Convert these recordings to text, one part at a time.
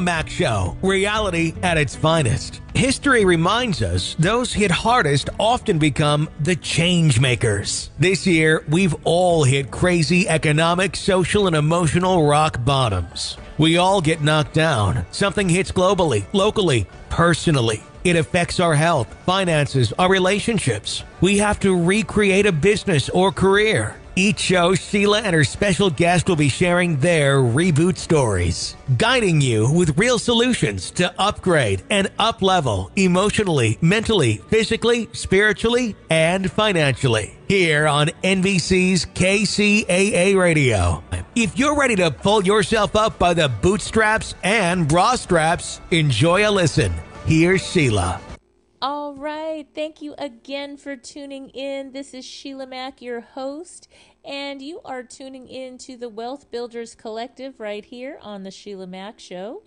Mac Show, reality at its finest. History reminds us those hit hardest often become the change makers. This year, we've all hit crazy economic, social, and emotional rock bottoms. We all get knocked down. Something hits globally, locally, personally. It affects our health, finances, our relationships. We have to recreate a business or career. Each show, Sheila and her special guest will be sharing their reboot stories, guiding you with real solutions to upgrade and uplevel emotionally, mentally, physically, spiritually, and financially. Here on NBC's KCAA Radio. If you're ready to pull yourself up by the bootstraps and bra straps, enjoy a listen. Here's Sheila. All right. Thank you again for tuning in. This is Sheila Mac, your host, and you are tuning in to the Wealth Builders Collective right here on the Sheila Mac Show.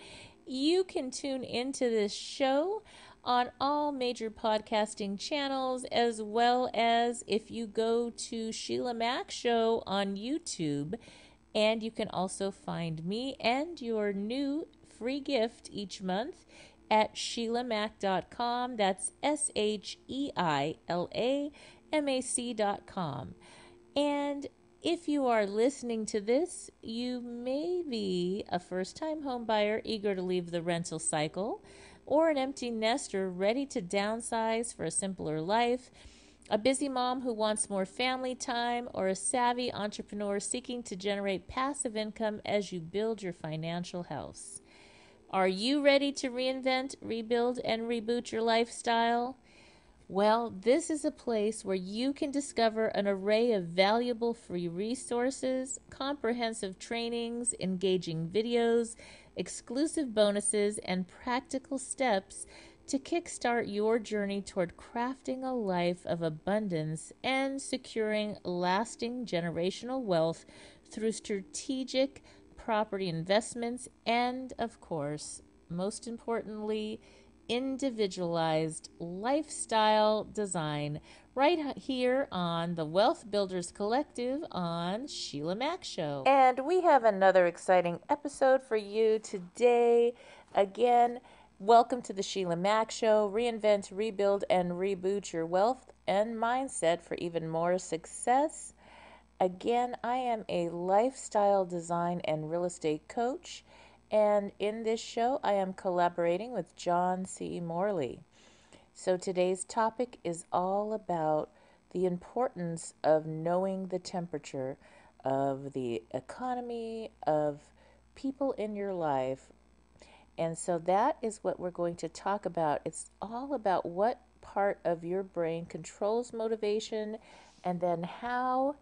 You can tune into this show on all major podcasting channels, as well as if you go to Sheila Mac Show on YouTube. And you can also find me and your new free gift each month at SheilaMac.com. That's S H E I L A M A C.com. And if you are listening to this, you may be a first time homebuyer eager to leave the rental cycle, or an empty nester ready to downsize for a simpler life, a busy mom who wants more family time, or a savvy entrepreneur seeking to generate passive income as you build your financial house. Are you ready to reinvent, rebuild, and reboot your lifestyle? Well, this is a place where you can discover an array of valuable free resources, comprehensive trainings, engaging videos, exclusive bonuses, and practical steps to kickstart your journey toward crafting a life of abundance and securing lasting generational wealth through strategic property investments, and of course, most importantly, individualized lifestyle design right here on the Wealth Builders Collective on Sheila Mac Show. And we have another exciting episode for you today. Again, welcome to the Sheila Mac Show. Reinvent, rebuild, and reboot your wealth and mindset for even more success. Again, I am a lifestyle design and real estate coach, and in this show, I am collaborating with John C. Morley. So today's topic is all about the importance of knowing the temperature of the economy, of people in your life. And so that is what we're going to talk about. It's all about what part of your brain controls motivation and then how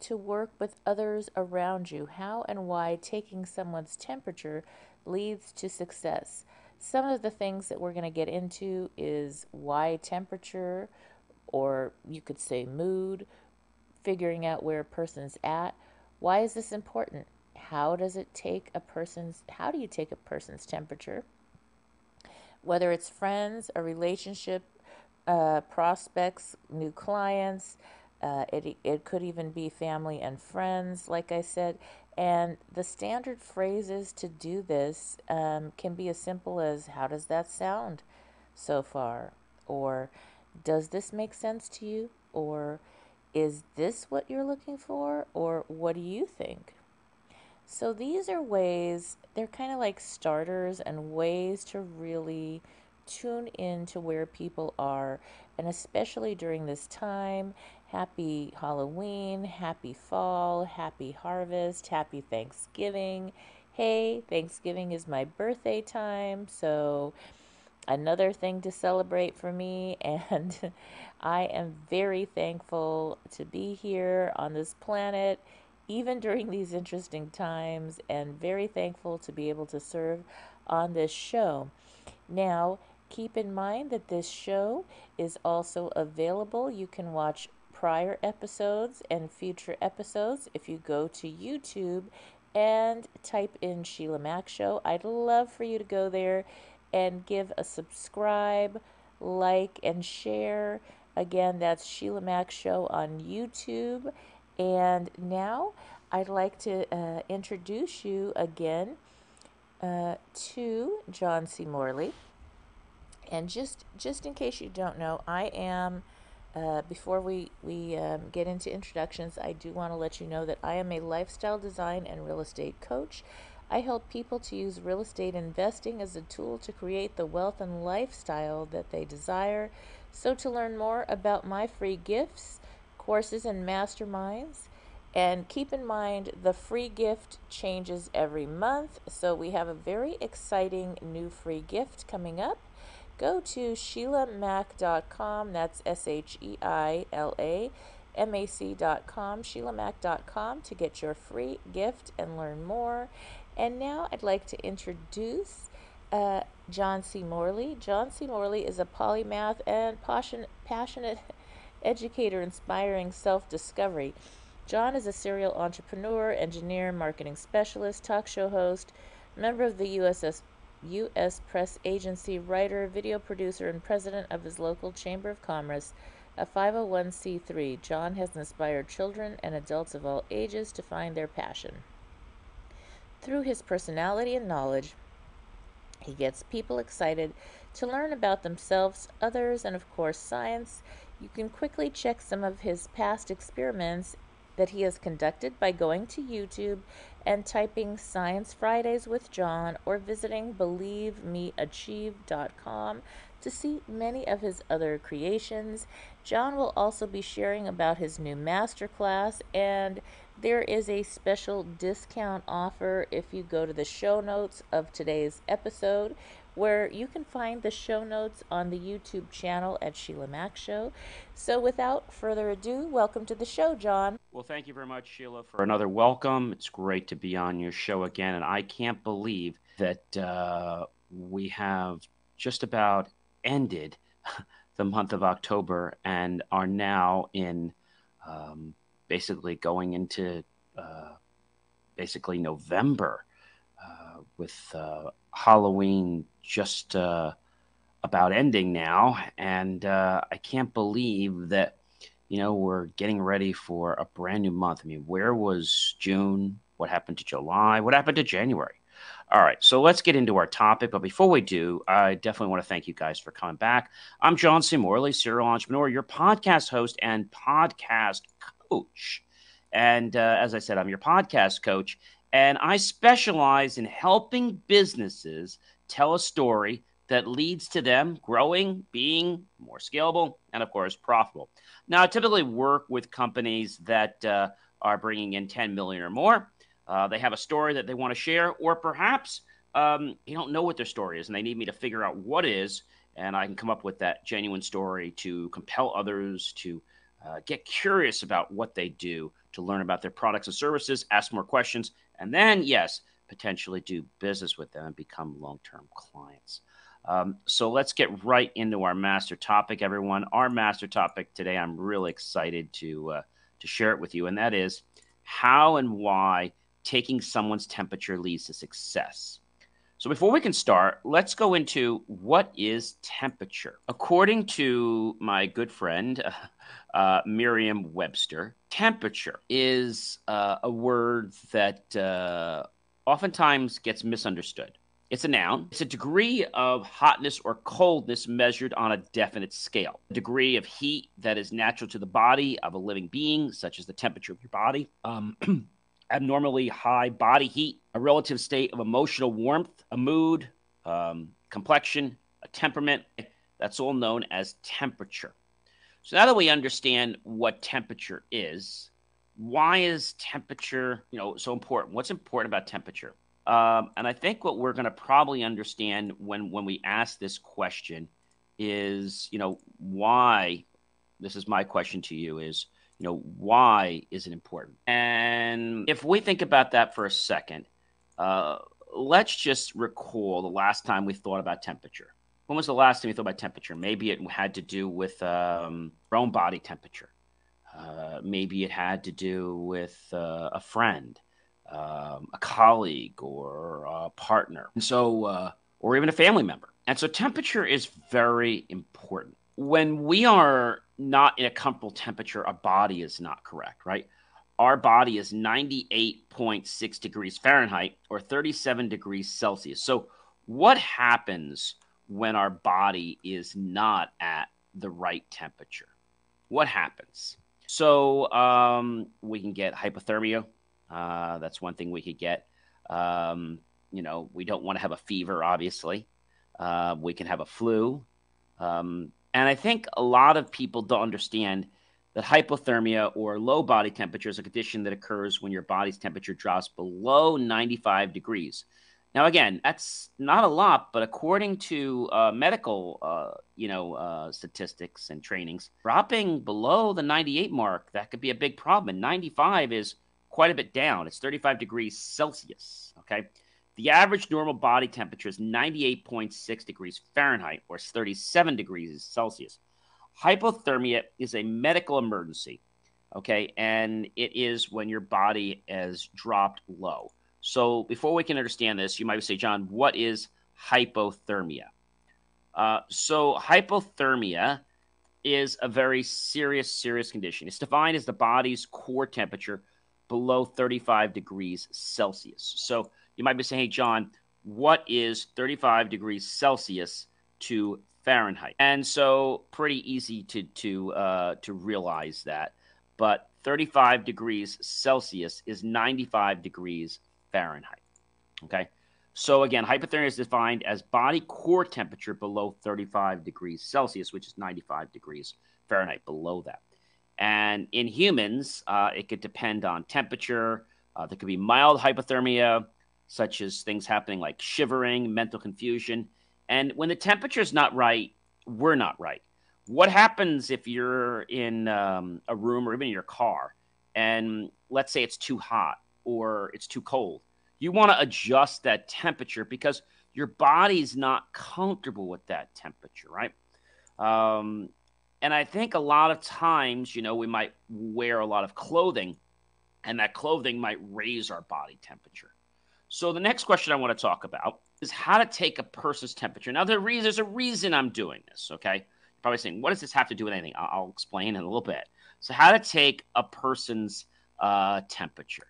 to work with others around you, how and why taking someone's temperature leads to success. Some of the things that we're going to get into is why temperature, or you could say mood, figuring out where a person's at. Why is this important? How does it take a person's, how do you take a person's temperature? Whether it's friends, a relationship, uh, prospects, new clients, uh, it, it could even be family and friends, like I said. And the standard phrases to do this um, can be as simple as How does that sound so far? Or Does this make sense to you? Or Is this what you're looking for? Or What do you think? So these are ways, they're kind of like starters and ways to really tune in to where people are. And especially during this time Happy Halloween, happy fall, happy harvest, happy Thanksgiving. Hey, Thanksgiving is my birthday time, so another thing to celebrate for me. And I am very thankful to be here on this planet, even during these interesting times, and very thankful to be able to serve on this show. Now, keep in mind that this show is also available. You can watch prior episodes and future episodes if you go to YouTube and type in Sheila Mac Show. I'd love for you to go there and give a subscribe, like, and share. Again, that's Sheila Mac Show on YouTube. And now I'd like to uh, introduce you again uh, to John C. Morley. And just just in case you don't know, I am. Uh, before we we um, get into introductions, I do want to let you know that I am a lifestyle design and real estate coach. I help people to use real estate investing as a tool to create the wealth and lifestyle that they desire. So, to learn more about my free gifts, courses, and masterminds, and keep in mind the free gift changes every month. So, we have a very exciting new free gift coming up go to sheilamac.com. That's S H E I L A M A C.com, sheilamac.com to get your free gift and learn more. And now I'd like to introduce uh, John C. Morley. John C. Morley is a polymath and passionate, passionate educator inspiring self discovery. John is a serial entrepreneur, engineer, marketing specialist, talk show host, member of the USS U.S. Press Agency writer, video producer, and president of his local Chamber of Commerce, a 501c3. John has inspired children and adults of all ages to find their passion. Through his personality and knowledge, he gets people excited to learn about themselves, others, and of course, science. You can quickly check some of his past experiments that he has conducted by going to YouTube and typing Science Fridays with John or visiting believemeachieve.com to see many of his other creations. John will also be sharing about his new masterclass and there is a special discount offer if you go to the show notes of today's episode where you can find the show notes on the YouTube channel at Sheila Mac Show. So, without further ado, welcome to the show, John. Well, thank you very much, Sheila, for another welcome. It's great to be on your show again, and I can't believe that uh, we have just about ended the month of October and are now in um, basically going into uh, basically November with uh, Halloween just uh, about ending now, and uh, I can't believe that you know we're getting ready for a brand new month. I mean, where was June? What happened to July? What happened to January? All right, so let's get into our topic. But before we do, I definitely want to thank you guys for coming back. I'm John C. Morley, serial entrepreneur, your podcast host and podcast coach. And uh, as I said, I'm your podcast coach. And I specialize in helping businesses tell a story that leads to them growing, being more scalable, and of course, profitable. Now, I typically work with companies that uh, are bringing in 10 million or more. Uh, they have a story that they want to share, or perhaps um, they don't know what their story is and they need me to figure out what is. And I can come up with that genuine story to compel others to uh, get curious about what they do, to learn about their products and services, ask more questions, and then, yes, potentially do business with them and become long term clients. Um, so let's get right into our master topic, everyone. Our master topic today, I'm really excited to uh, to share it with you, and that is how and why taking someone's temperature leads to success. So before we can start, let's go into what is temperature. According to my good friend uh, Merriam-Webster, temperature is uh, a word that uh, oftentimes gets misunderstood. It's a noun. It's a degree of hotness or coldness measured on a definite scale. A degree of heat that is natural to the body of a living being, such as the temperature of your body. Um, abnormally high body heat, a relative state of emotional warmth, a mood, um, complexion, a temperament. That's all known as temperature. So now that we understand what temperature is, why is temperature, you know, so important? What's important about temperature? Um, and I think what we're going to probably understand when when we ask this question is, you know, why. This is my question to you: is you know, why is it important? And if we think about that for a second, uh, let's just recall the last time we thought about temperature. When was the last time you thought about temperature? Maybe it had to do with um, your own body temperature. Uh, maybe it had to do with uh, a friend, um, a colleague, or a partner. And so, uh, or even a family member. And so, temperature is very important. When we are not in a comfortable temperature, our body is not correct, right? our body is 98.6 degrees Fahrenheit or 37 degrees Celsius. So, what happens when our body is not at the right temperature? What happens? So, um, we can get hypothermia. Uh, that's one thing we could get. Um, you know, we don't want to have a fever, obviously. Uh, we can have a flu. Um, and I think a lot of people don't understand that hypothermia or low body temperature is a condition that occurs when your body's temperature drops below 95 degrees. Now, again, that's not a lot, but according to uh, medical, uh, you know, uh, statistics and trainings, dropping below the 98 mark that could be a big problem. And 95 is quite a bit down. It's 35 degrees Celsius. Okay, the average normal body temperature is 98.6 degrees Fahrenheit, or 37 degrees Celsius. Hypothermia is a medical emergency, okay? And it is when your body has dropped low. So before we can understand this, you might say, John, what is hypothermia? Uh, so hypothermia is a very serious, serious condition. It's defined as the body's core temperature below 35 degrees Celsius. So you might be saying, hey, John, what is 35 degrees Celsius to Fahrenheit. And so pretty easy to to uh, to realize that. But 35 degrees Celsius is 95 degrees Fahrenheit. Okay. So again, hypothermia is defined as body core temperature below 35 degrees Celsius, which is 95 degrees Fahrenheit below that. And in humans, uh, it could depend on temperature. Uh, there could be mild hypothermia, such as things happening like shivering, mental confusion. And when the temperature is not right, we're not right. What happens if you're in um, a room or even in your car and let's say it's too hot or it's too cold? You want to adjust that temperature because your body's not comfortable with that temperature, right? Um, and I think a lot of times, you know, we might wear a lot of clothing and that clothing might raise our body temperature. So the next question I want to talk about is how to take a person's temperature. Now, there's a reason I'm doing this, okay? You're probably saying, what does this have to do with anything? I'll, I'll explain in a little bit. So, how to take a person's uh, temperature.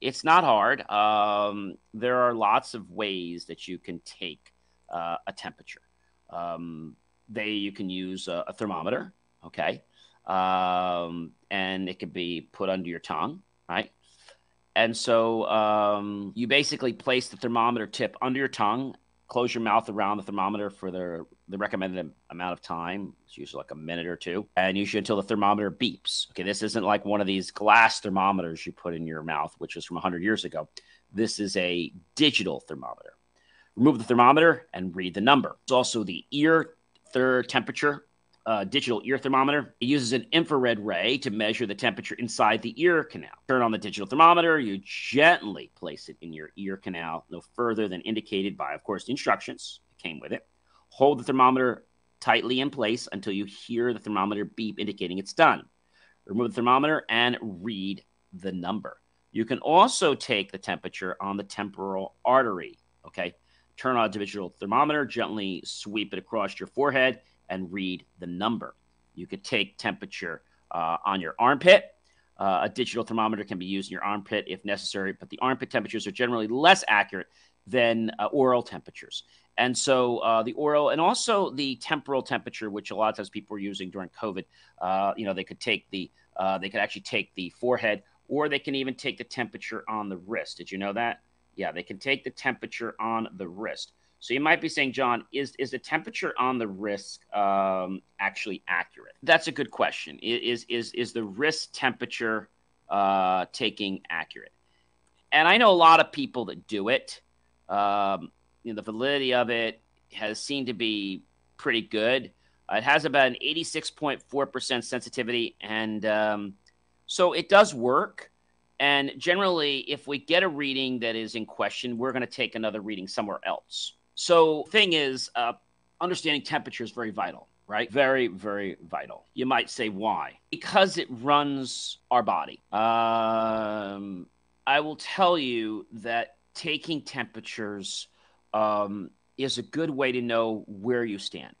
It's not hard. Um, there are lots of ways that you can take uh, a temperature. Um, they you can use a, a thermometer, okay, um, and it can be put under your tongue, right? And so um, you basically place the thermometer tip under your tongue, close your mouth around the thermometer for the, the recommended amount of time. It's usually like a minute or two, and usually until the thermometer beeps. Okay, this isn't like one of these glass thermometers you put in your mouth, which was from 100 years ago. This is a digital thermometer. Remove the thermometer and read the number. It's also the ear third temperature uh, digital ear thermometer. It uses an infrared ray to measure the temperature inside the ear canal. Turn on the digital thermometer. You gently place it in your ear canal, no further than indicated by, of course, the instructions that came with it. Hold the thermometer tightly in place until you hear the thermometer beep indicating it's done. Remove the thermometer and read the number. You can also take the temperature on the temporal artery. Okay. Turn on a digital thermometer, gently sweep it across your forehead and read the number. You could take temperature uh, on your armpit. Uh, a digital thermometer can be used in your armpit if necessary, but the armpit temperatures are generally less accurate than uh, oral temperatures. And so uh, the oral and also the temporal temperature, which a lot of times people were using during COVID, uh, you know, they could take the, uh, they could actually take the forehead or they can even take the temperature on the wrist. Did you know that? Yeah, they can take the temperature on the wrist. So you might be saying, John, is is the temperature on the wrist um, actually accurate? That's a good question. Is is is the wrist temperature uh, taking accurate? And I know a lot of people that do it. Um, you know, the validity of it has seemed to be pretty good. Uh, it has about an 86.4% sensitivity, and um, so it does work. And generally, if we get a reading that is in question, we're going to take another reading somewhere else. So, thing is, uh, understanding temperature is very vital, right? Very, very vital. You might say, why? Because it runs our body. Um, I will tell you that taking temperatures um, is a good way to know where you stand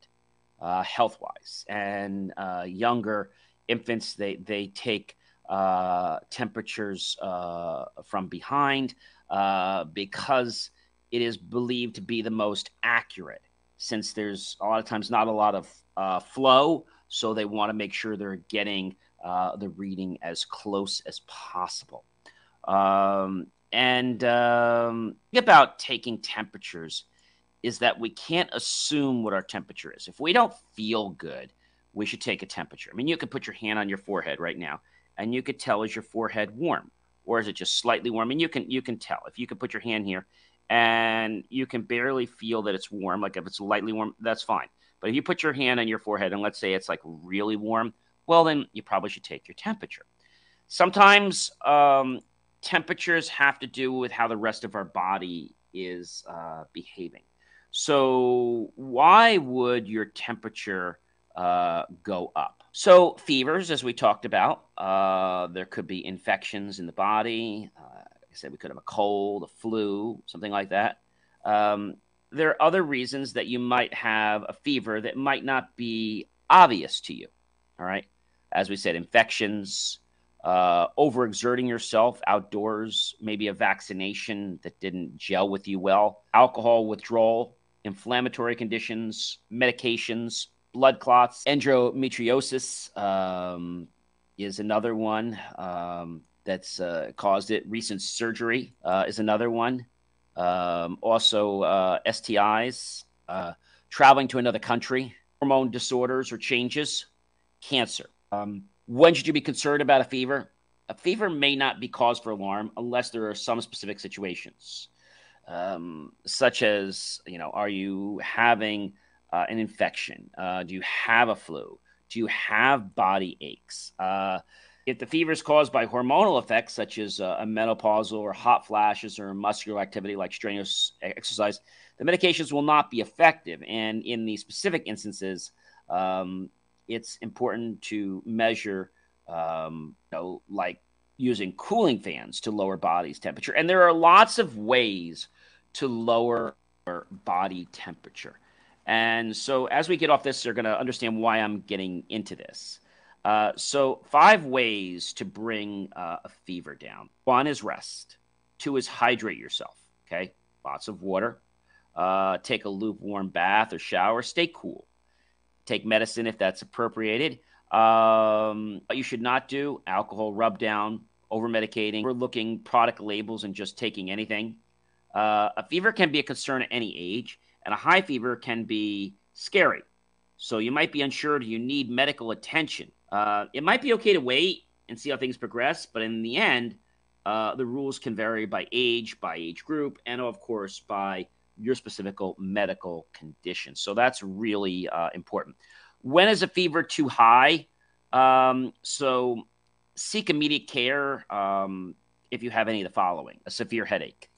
uh, health wise. And uh, younger infants, they, they take uh, temperatures uh, from behind uh, because it is believed to be the most accurate since there's a lot of times not a lot of uh, flow. So they want to make sure they're getting the reading as close as possible. Um, and um, about taking temperatures is that we can't assume what our temperature is. If we don't feel good, we should take a temperature. I mean, you could put your hand on your forehead right now, and you could tell is your forehead warm or is it just slightly warm? And you can you can tell if you can put your hand here and you can barely feel that it's warm. Like if it's lightly warm, that's fine. But if you put your hand on your forehead and let's say it's like really warm, well, then you probably should take your temperature. Sometimes um, temperatures have to do with how the rest of our body is uh, behaving. So, why would your temperature uh, go up? So, fevers, as we talked about, uh, there could be infections in the body. Uh, like I said, we could have a cold, a flu, something like that. Um, there are other reasons that you might have a fever that might not be obvious to you. All right. As we said, infections, uh, overexerting yourself outdoors, maybe a vaccination that didn't gel with you well, alcohol withdrawal, inflammatory conditions, medications, blood clots, endometriosis um, is another one um, that's uh, caused it. Recent surgery uh, is another one. Um, also, uh, STIs, uh, traveling to another country, hormone disorders or changes, cancer. Um, when should you be concerned about a fever? A fever may not be cause for alarm unless there are some specific situations, um, such as, you know, are you having uh, an infection? Uh, do you have a flu? Do you have body aches? Uh, if the fever is caused by hormonal effects, such as uh, a menopausal or hot flashes or muscular activity like strenuous exercise, the medications will not be effective. And in these specific instances, um, it's important to measure, um, you know, like using cooling fans to lower body's temperature. And there are lots of ways to lower body temperature. And so as we get off this, you're going to understand why I'm getting into this. Uh, so, five ways to bring uh, a fever down. One is rest. Two is hydrate yourself. Okay, lots of water. Uh, take a lukewarm bath or shower. Stay cool take medicine if that's appropriated. Um, you should not do alcohol rub down, over medicating, overlooking product labels, and just taking anything. Uh, a fever can be a concern at any age, and a high fever can be scary. So you might be unsure you need medical attention. Uh, it might be okay to wait and see how things progress, but in the end, uh, the rules can vary by age, by age group, and of course by your specific medical condition. So that's really uh, important. When is a fever too high? Um, so seek immediate care um, if you have any of the following a severe headache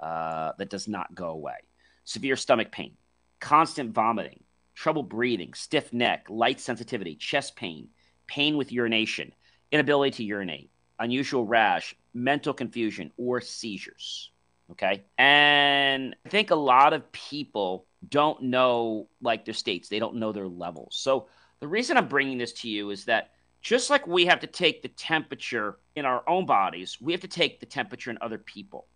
uh, that does not go away, severe stomach pain, constant vomiting, trouble breathing, stiff neck, light sensitivity, chest pain, pain with urination, inability to urinate, unusual rash, mental confusion, or seizures. Okay. And I think a lot of people don't know like their states, they don't know their levels. So the reason I'm bringing this to you is that just like we have to take the temperature in our own bodies, we have to take the temperature in other people.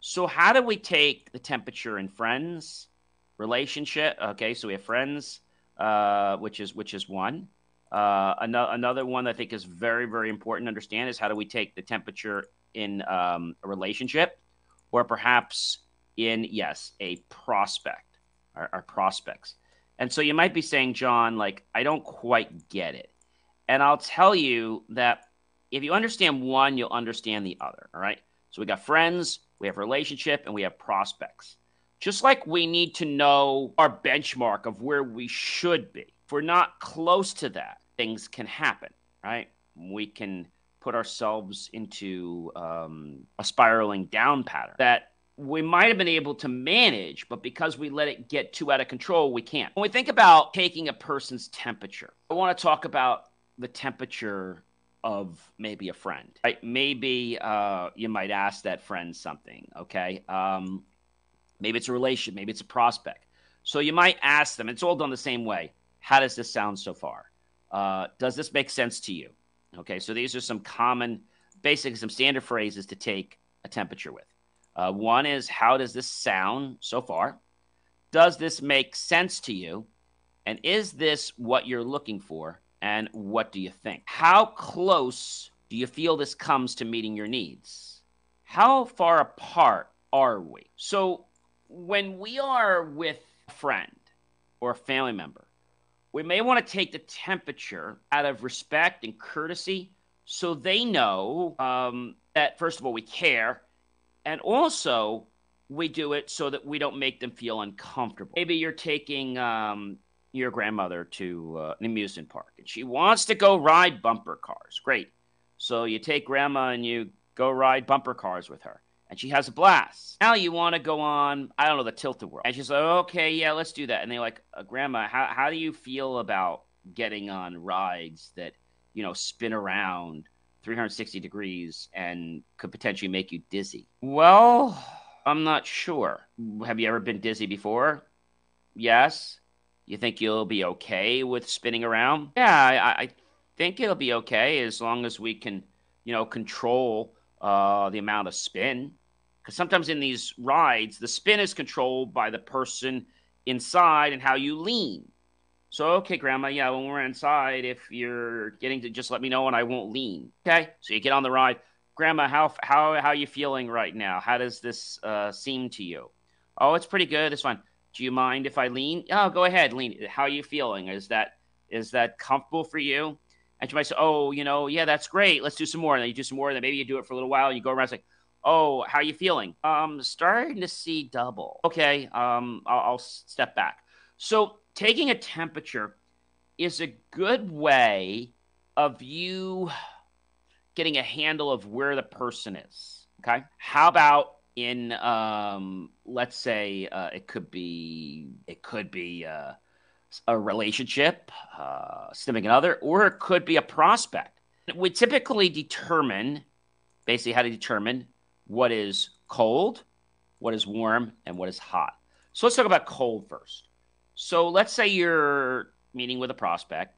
So how do we take the temperature in friends, relationship? Okay, so we have friends, uh, which is which is one. Uh, another another one I think is very very important to understand is how do we take the temperature in um, a relationship? Or perhaps in, yes, a prospect, our, our prospects. And so you might be saying, John, like, I don't quite get it. And I'll tell you that if you understand one, you'll understand the other. All right. So we got friends, we have relationship, and we have prospects. Just like we need to know our benchmark of where we should be. If we're not close to that, things can happen, right? We can put ourselves into um, a spiraling down pattern that we might have been able to manage, but because we let it get too out of control, we can't. When we think about taking a person's temperature, I want to talk about the temperature of maybe a friend. Right? Maybe uh, you might ask that friend something. Okay, um, maybe it's a relation, maybe it's a prospect. So you might ask them. It's all done the same way. How does this sound so far? Uh, does this make sense to you? Okay, so these are some common, basically some standard phrases to take a temperature with. Uh, one is, how does this sound so far? Does this make sense to you? And is this what you're looking for? And what do you think? How close do you feel this comes to meeting your needs? How far apart are we? So, when we are with a friend or a family member, we may want to take the temperature out of respect and courtesy so they know um, that, first of all, we care. And also, we do it so that we don't make them feel uncomfortable. Maybe you're taking um, your grandmother to uh, an amusement park and she wants to go ride bumper cars. Great. So you take grandma and you go ride bumper cars with her and she has a blast. Now you want to go on, I don't know, the tilt a whirl. And she's like, okay, yeah, let's do that. And they're like, uh, Grandma, how, how do you feel about getting on rides that, you know, spin around 360 degrees and could potentially make you dizzy? Well, I'm not sure. Have you ever been dizzy before? Yes. You think you'll be okay with spinning around? Yeah, I, I think it'll be okay as long as we can, you know, control uh, the amount of spin. Because sometimes in these rides, the spin is controlled by the person inside and how you lean. So, okay, Grandma, yeah, when we're inside, if you're getting to just let me know and I won't lean. Okay, so you get on the ride. Grandma, how how how are you feeling right now? How does this uh, seem to you? Oh, it's pretty good. It's fine. Do you mind if I lean? Oh, go ahead, lean. How are you feeling? Is that is that comfortable for you? And she might say, Oh, you know, yeah, that's great. Let's do some more. And then you do some more, and then maybe you do it for a little while and you go around and say, Oh, how are you feeling? Um, starting to see double. Okay, um, I'll, I'll step back. So taking a temperature is a good way of you getting a handle of where the person is. Okay. How about in um, let's say uh, it could be it could be uh, a relationship, uh, significant other, or it could be a prospect. We typically determine basically how to determine what is cold, what is warm, and what is hot. So let's talk about cold first. So let's say you're meeting with a prospect,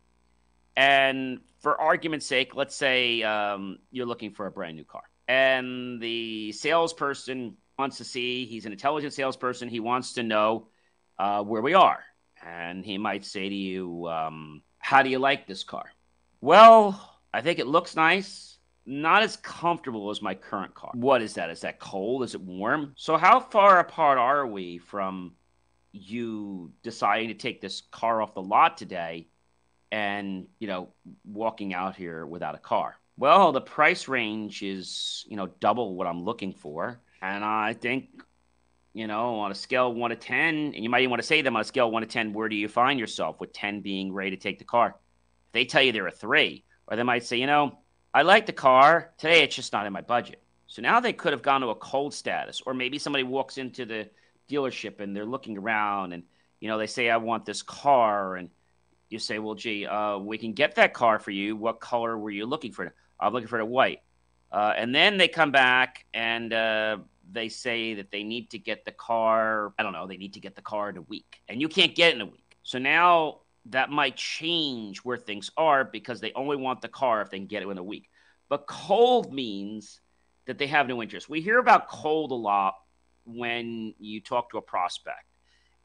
and for argument's sake, let's say um, you're looking for a brand new car and the salesperson wants to see he's an intelligent salesperson he wants to know uh, where we are and he might say to you um, how do you like this car? Well i think it looks nice. Not as comfortable as my current car. What is that? Is that cold? Is it warm? So how far apart are we from you deciding to take this car off the lot today and you know walking out here without a car? Well, the price range is, you know, double what I'm looking for. And I think, you know, on a scale one to 10, and you might even want to say them on a scale one to 10, where do you find yourself with 10 being ready to take the car? If they tell you they're a three, or they might say, you know, I like the car. Today it's just not in my budget. So now they could have gone to a cold status, or maybe somebody walks into the dealership and they're looking around and, you know, they say, I want this car. And you say, well, gee, uh, we can get that car for you. What color were you looking for? I'm looking for the white. Uh, and then they come back and uh, they say that they need to get the car. I don't know. They need to get the car in a week, and you can't get it in a week. So now that might change where things are because they only want the car if they can get it in a week. But cold means that they have no interest. We hear about cold a lot when you talk to a prospect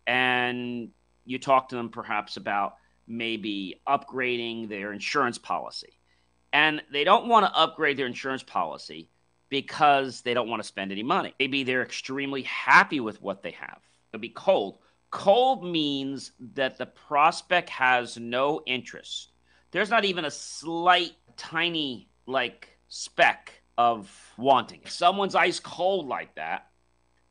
and you talk to them perhaps about maybe upgrading their insurance policy and they don't want to upgrade their insurance policy because they don't want to spend any money. Maybe they're extremely happy with what they have. It'll be cold. Cold means that the prospect has no interest. There's not even a slight, tiny, like, speck of wanting. If someone's ice cold like that,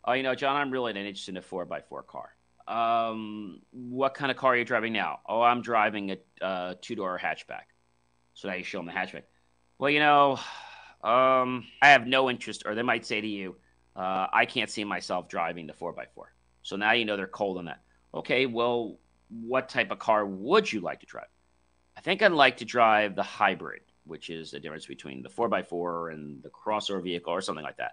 oh, you know, John, I'm really not interested in a four by four car. Um, what kind of car are you driving now? Oh, I'm driving a uh, two door hatchback. So now you show them the hatchback. Well, you know, um, I have no interest, or they might say to you, uh, I can't see myself driving the 4x4. So now you know they're cold on that. Okay, well, what type of car would you like to drive? I think I'd like to drive the hybrid, which is the difference between the 4x4 and the crossover vehicle or something like that.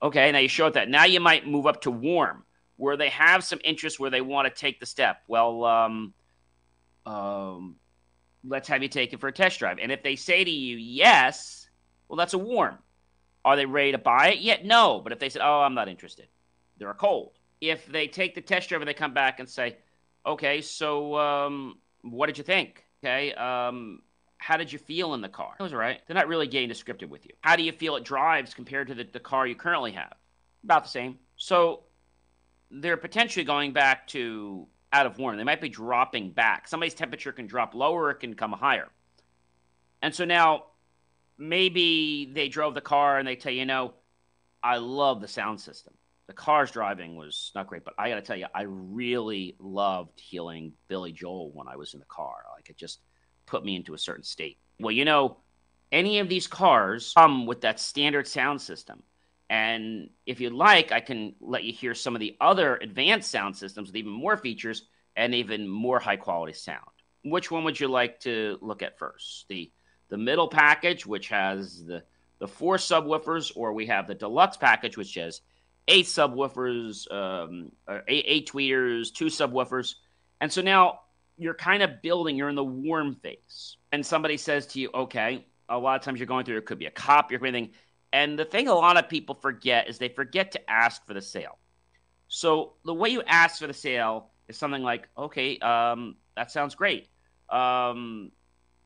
Okay, now you show it that. Now you might move up to warm, where they have some interest where they want to take the step. Well, um, um, let's have you take it for a test drive. And if they say to you, yes, well, that's a warm. Are they ready to buy it yet? No. But if they said, oh, I'm not interested, they're a cold. If they take the test drive and they come back and say, okay, so um, what did you think? Okay, um, how did you feel in the car? It was all right. They're not really getting descriptive with you. How do you feel it drives compared to the, the car you currently have? About the same. So they're potentially going back to out of warm. They might be dropping back. Somebody's temperature can drop lower, it can come higher. And so now maybe they drove the car and they tell you, you know, I love the sound system. The car's driving was not great, but I got to tell you, I really loved hearing Billy Joel when I was in the car. Like it just put me into a certain state. Well, you know, any of these cars come with that standard sound system. And if you'd like, I can let you hear some of the other advanced sound systems with even more features and even more high quality sound. Which one would you like to look at first? The the middle package, which has the the four subwoofers, or we have the deluxe package, which has eight subwoofers, um, eight, eight tweeters, two subwoofers. And so now you're kind of building, you're in the warm phase. And somebody says to you, okay, a lot of times you're going through, it could be a copy or anything. And the thing a lot of people forget is they forget to ask for the sale. So the way you ask for the sale is something like, okay, um, that sounds great. Um,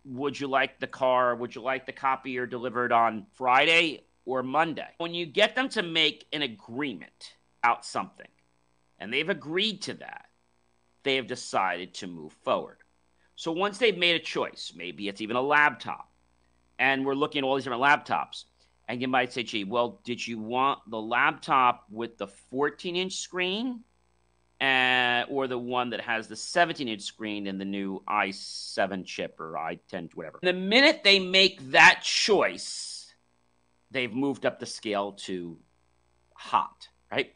would you like the car? Would you like the copier delivered on Friday or Monday? When you get them to make an agreement out something, and they've agreed to that, they have decided to move forward. So once they've made a choice, maybe it's even a laptop, and we're looking at all these different laptops, and you might say, gee, well, did you want the laptop with the 14 inch screen uh, or the one that has the 17 inch screen and the new i7 chip or i10, whatever? The minute they make that choice, they've moved up the scale to hot, right?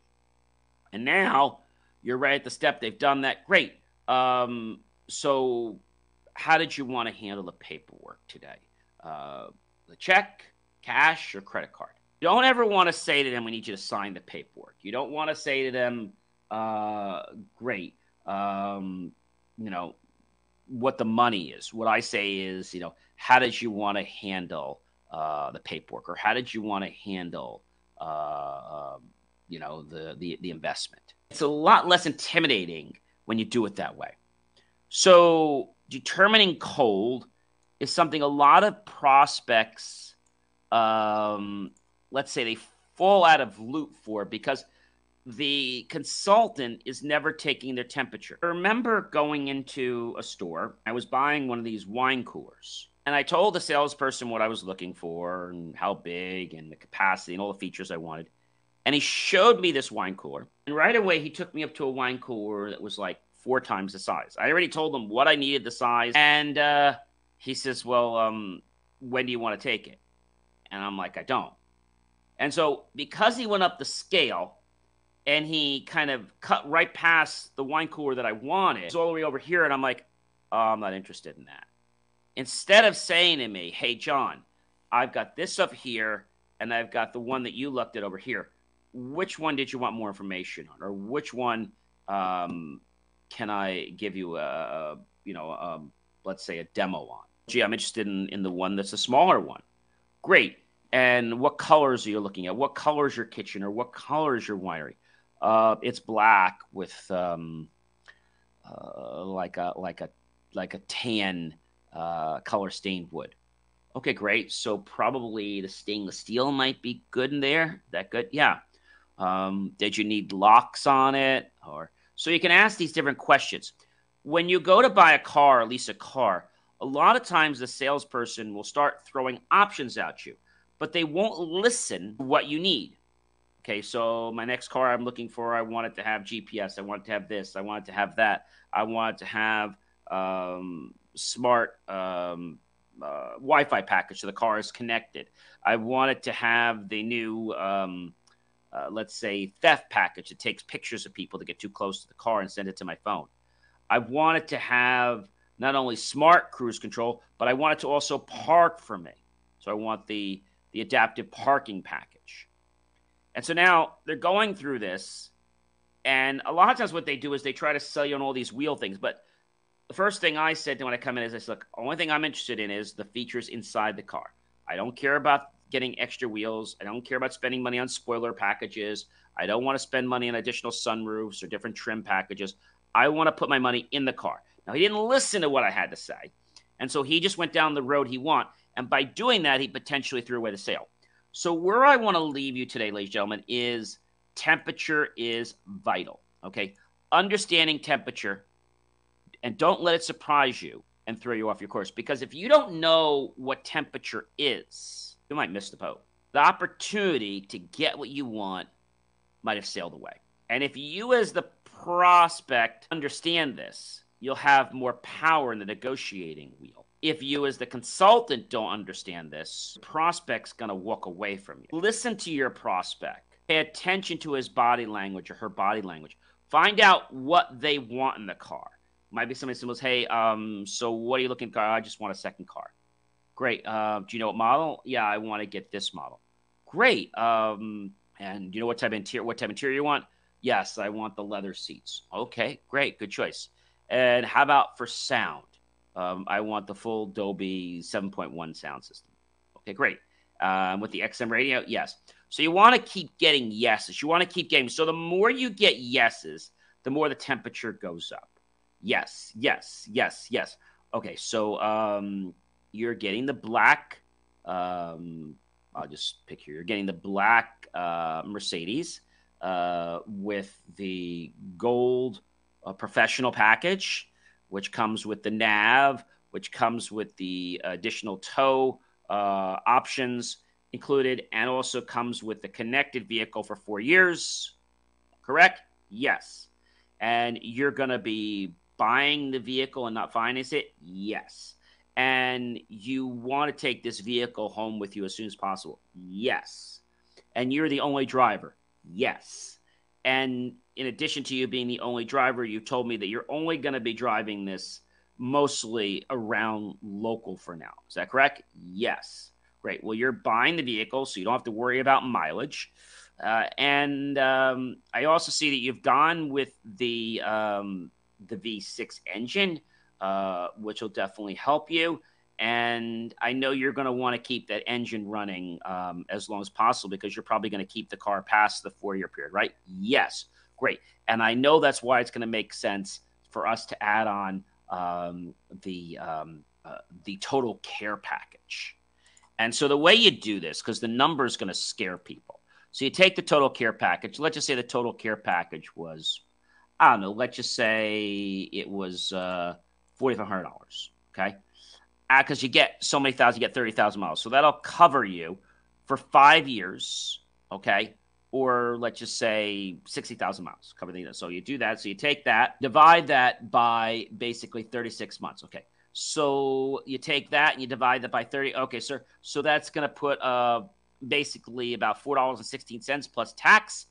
And now you're right at the step. They've done that. Great. Um, so, how did you want to handle the paperwork today? Uh, the check, cash or credit card. You don't ever want to say to them, we need you to sign the paperwork. You don't want to say to them, uh, great, um, you know, what the money is. What I say is, you know, how did you want to handle uh, the paperwork or how did you want to handle, uh, um, you know, the, the, the investment? It's a lot less intimidating when you do it that way. So, determining cold is something a lot of prospects um, let's say they fall out of loop for because the consultant is never taking their temperature. I remember going into a store, I was buying one of these wine coolers. And I told the salesperson what I was looking for and how big and the capacity and all the features I wanted. And he showed me this wine cooler. And right away, he took me up to a wine cooler that was like four times the size. I already told him what I needed the size. And uh, he says, Well, um, when do you want to take it? And I'm like, I don't. And so because he went up the scale and he kind of cut right past the wine cooler that I wanted, it's all the way over here, and I'm like, oh, I'm not interested in that. Instead of saying to me, hey, John, I've got this up here, and I've got the one that you looked at over here. Which one did you want more information on, or which one um, can I give you a, you know, um, let's say a demo on? Gee, I'm interested in, in the one that's a smaller one. Great and what colors are you looking at? What color is your kitchen or what color is your winery? Uh, it's black with um, uh, like a like a like a tan uh, color stained wood. Okay, great. So probably the stainless steel might be good in there. That good? Yeah. Um, did you need locks on it? Or so you can ask these different questions. When you go to buy a car, or lease a car, a lot of times the salesperson will start throwing options at you but they won't listen to what you need. Okay, so my next car I'm looking for, I want it to have GPS. I want it to have this. I want it to have that. I want it to have um, smart um, uh, Wi-Fi package so the car is connected. I want it to have the new, um, uh, let's say, theft package that takes pictures of people that get too close to the car and send it to my phone. I want it to have not only smart cruise control, but I want it to also park for me. So I want the the adaptive parking package. And so now they're going through this, and a lot of times what they do is they try to sell you on all these wheel things. But the first thing I said to when I come in is, I said, look, only thing I'm interested in is the features inside the car. I don't care about getting extra wheels. I don't care about spending money on spoiler packages. I don't want to spend money on additional sunroofs or different trim packages. I want to put my money in the car. Now, he didn't listen to what I had to say. And so he just went down the road he want. And by doing that, he potentially threw away the sale. So where I want to leave you today, ladies and gentlemen, is temperature is vital. Okay. Understanding temperature and don't let it surprise you and throw you off your course. Because if you don't know what temperature is, you might miss the boat. The opportunity to get what you want might have sailed away. And if you, as the prospect, understand this, you'll have more power in the negotiating wheel. If you, as the consultant, don't understand this, prospect's going to walk away from you. Listen to your prospect. Pay attention to his body language or her body language. Find out what they want in the car. Might be somebody says, "Hey, um, so what are you looking for? I just want a second car." Great. Uh, do you know what model? Yeah, I want to get this model. Great. Um, and you know what type of interior? What type of interior you want? Yes, I want the leather seats. Okay, great, good choice. And how about for sound? Um, I want the full Dolby 7.1 sound system. Okay, great. Um, with the XM radio, yes. So you want to keep getting yeses. You want to keep getting. So the more you get yeses, the more the temperature goes up. Yes, yes, yes, yes. Okay, so um, you're getting the black. Um, I'll just pick here. You're getting the black uh, Mercedes uh, with the gold uh, professional package, which comes with the nav, which comes with the additional tow uh, options included, and also comes with the connected vehicle for four years. Correct? Yes. And you're going to be buying the vehicle and not finance it? Yes. And you want to take this vehicle home with you as soon as possible? Yes. And you're the only driver? Yes. And in addition to you being the only driver, you told me that you're only going to be driving this mostly around local for now. Is that correct? Yes. Great. Well, you're buying the vehicle, so you don't have to worry about mileage. Uh, and um, I also see that you've gone with the um, the V6 engine, uh, which will definitely help you. And I know you're going to want to keep that engine running um, as long as possible because you're probably going to keep the car past the four year period, right? Yes, great. And I know that's why it's going to make sense for us to add on um, the um, uh, the total care package. And so the way you do this, because the number is going to scare people. So you take the total care package. Let's just say the total care package was I don't know, let's just say it was uh, $4,500. Okay. Because uh, you get so many thousand, you get 30,000 miles. So that'll cover you for five years. Okay. Or let's just say 60,000 miles, cover the, so you do that. So you take that, divide that by basically 36 months. Okay. So you take that and you divide that by 30. Okay, sir. So that's going to put uh, basically about $4.16 plus tax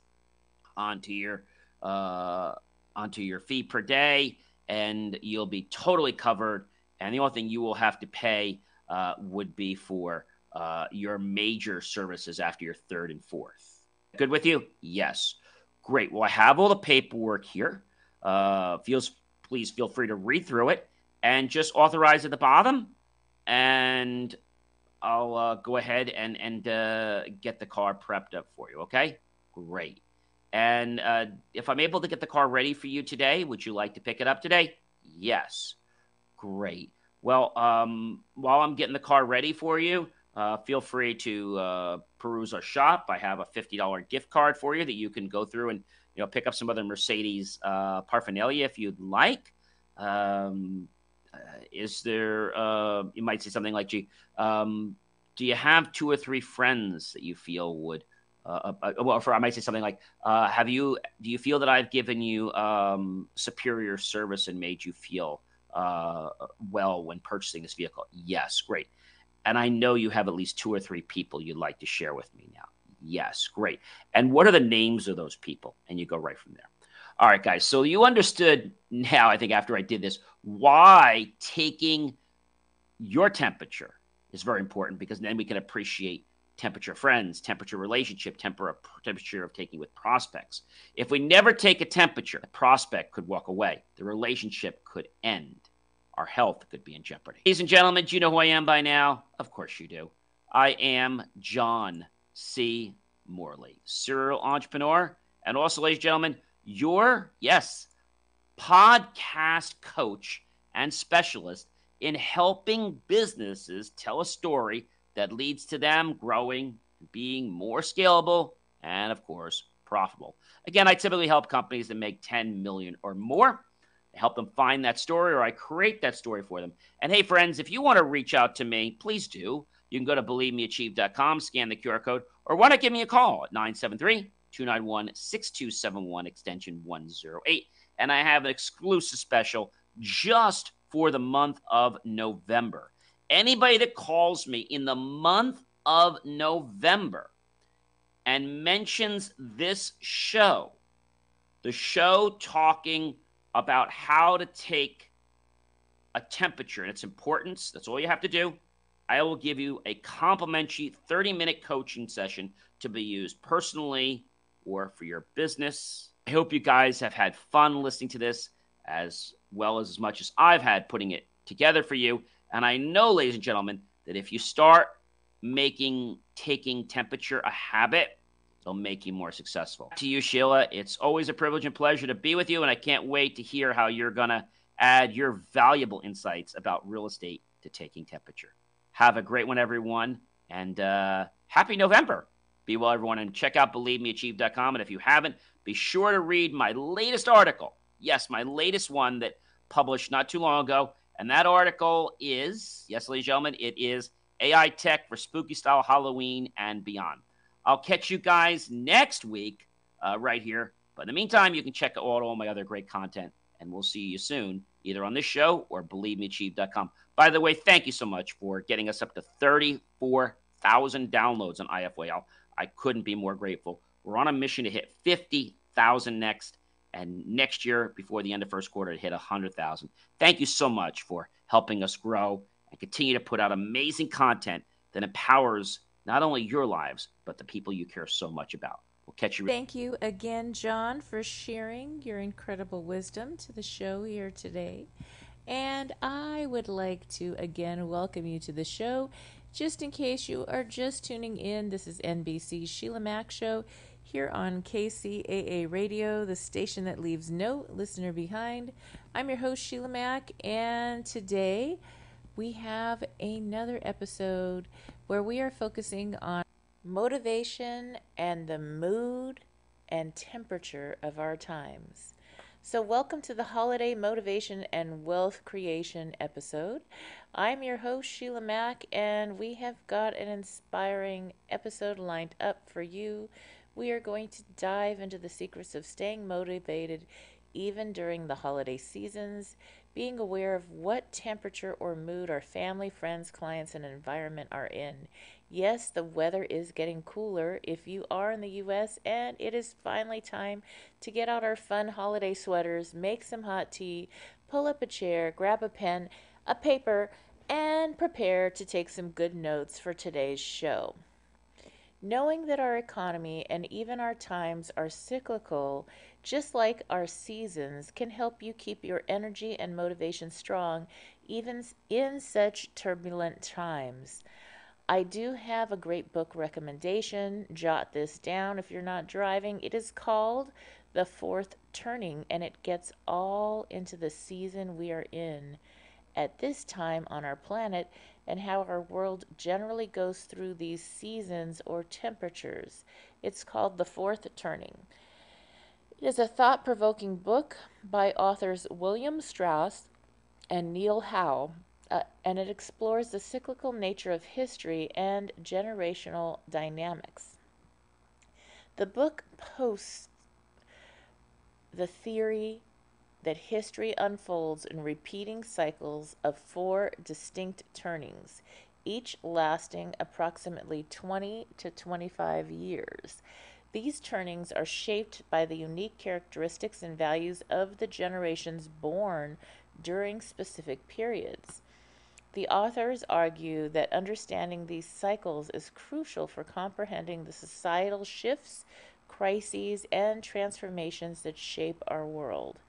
onto your uh, onto your fee per day, and you'll be totally covered. And the only thing you will have to pay uh, would be for uh, your major services after your third and fourth. Good with you? Yes. Great. Well, I have all the paperwork here. Uh, feels please feel free to read through it and just authorize at the bottom, and I'll uh, go ahead and and uh, get the car prepped up for you. Okay. Great. And uh, if I'm able to get the car ready for you today, would you like to pick it up today? Yes. Great. Well, um, while I'm getting the car ready for you, uh, feel free to uh, peruse our shop. I have a $50 gift card for you that you can go through and you know pick up some other Mercedes uh, paraphernalia if you'd like. Um, uh, is there? Uh, you might say something like, "Gee, um, do you have two or three friends that you feel would uh, well, for I might say something like, "Have you? Do you feel that I've given you um, superior service and made you feel well when purchasing this vehicle?" Yes, great. And I know you have at least two or three people you'd like to share with me now. Yes, great. And what are the names of those people? And you go right from there. All right, guys. So you understood now, I think, after I did this, why taking your temperature is very important because then we can appreciate temperature friends, temperature relationship, temper, temperature of taking with prospects. If we never take a temperature, a prospect could walk away. The relationship could end. Our health could be in jeopardy. Ladies and gentlemen, do you know who I am by now? Of course you do. I am John C. Morley, serial entrepreneur, and also, ladies and gentlemen, your, yes, podcast coach and specialist in helping businesses tell a story that leads to them growing, being more scalable, and of course, profitable. Again, I typically help companies that make 10 million or more. Help them find that story or I create that story for them. And hey, friends, if you want to reach out to me, please do. You can go to believemeachieve.com, scan the QR code, or why not give me a call at 973 291 6271, extension 108. And I have an exclusive special just for the month of November. Anybody that calls me in the month of November and mentions this show, the show talking about how to take a temperature and its importance, that's all you have to do. I will give you a complimentary 30 minute coaching session to be used personally or for your business. I hope you guys have had fun listening to this as well as as much as I've had putting it together for you. And I know, ladies and gentlemen, that if you start making taking temperature a habit, it'll make you more successful. To you, Sheila, it's always a privilege and pleasure to be with you. And I can't wait to hear how you're going to add your valuable insights about real estate to taking temperature. Have a great one, everyone. And uh, happy November. Be well, everyone. And check out believemeachieve.com. And if you haven't, be sure to read my latest article. Yes, my latest one that published not too long ago. And that article is, yes, ladies and gentlemen, it is AI tech for spooky style Halloween and beyond. I'll catch you guys next week uh, right here. But in the meantime, you can check out all my other great content, and we'll see you soon, either on this show or believemeachieve.com. By the way, thank you so much for getting us up to 34,000 downloads on IFYL. I couldn't be more grateful. We're on a mission to hit 50,000 next, and next year, before the end of first quarter, to hit 100,000. Thank you so much for helping us grow and continue to put out amazing content that empowers not only your lives, but the people you care so much about. We'll catch you. Thank you again, John, for sharing your incredible wisdom to the show here today. And I would like to again welcome you to the show. Just in case you are just tuning in, this is NBC Sheila Mac Show here on KCAA Radio, the station that leaves no listener behind. I'm your host, Sheila Mac, and today we have another episode where we are focusing on motivation and the mood and temperature of our times. So, welcome to the Holiday Motivation and Wealth Creation episode. I'm your host, Sheila Mac, and we have got an inspiring episode lined up for you. We are going to dive into the secrets of staying motivated even during the holiday seasons, being aware of what temperature or mood our family, friends, clients, and environment are in. Yes, the weather is getting cooler if you are in the US, and it is finally time to get out our fun holiday sweaters, make some hot tea, pull up a chair, grab a pen, a paper, and prepare to take some good notes for today's show. Knowing that our economy and even our times are cyclical, just like our seasons, can help you keep your energy and motivation strong even in such turbulent times. I do have a great book recommendation. Jot this down if you're not driving. It is called The Fourth Turning, and it gets all into the season we are in at this time on our planet and how our world generally goes through these seasons or temperatures. It's called The Fourth Turning. It is a thought provoking book by authors William Strauss and Neil Howe, uh, and it explores the cyclical nature of history and generational dynamics. The book posts the theory that history unfolds in repeating cycles of four distinct turnings, each lasting approximately 20 to 25 years. These turnings are shaped by the unique characteristics and values of the generations born during specific periods. The authors argue that understanding these cycles is crucial for comprehending the societal shifts, crises, and transformations that shape our world.